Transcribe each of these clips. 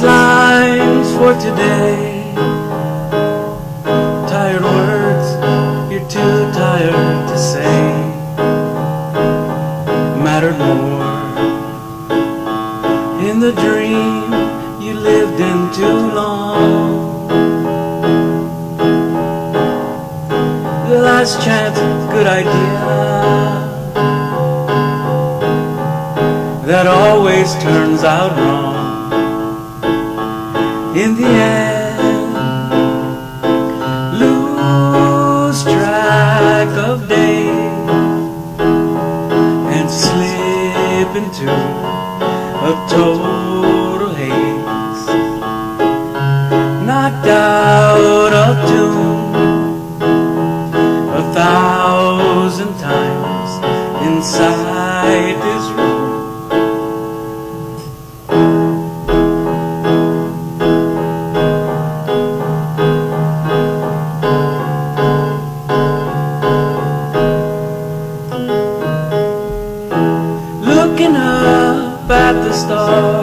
for today. Tired words you're too tired to say mattered more in the dream you lived in too long. The last chance, good idea. That always turns out wrong in the end. Lose track of days and slip into a total haze. Knocked out at the star.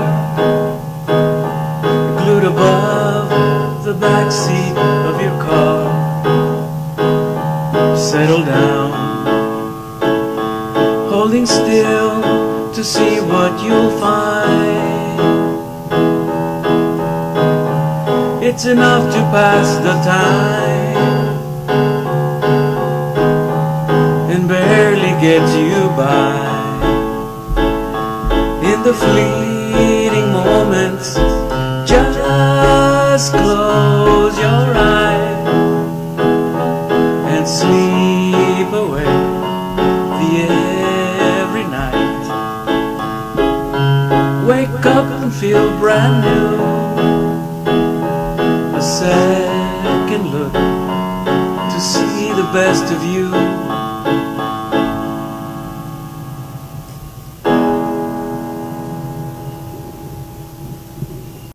Glued above the back seat of your car. Settle down. Holding still to see what you'll find. It's enough to pass the time And barely get you by the fleeting moments, just close your eyes and sleep away the every night. Wake up and feel brand new. A second look to see the best of you.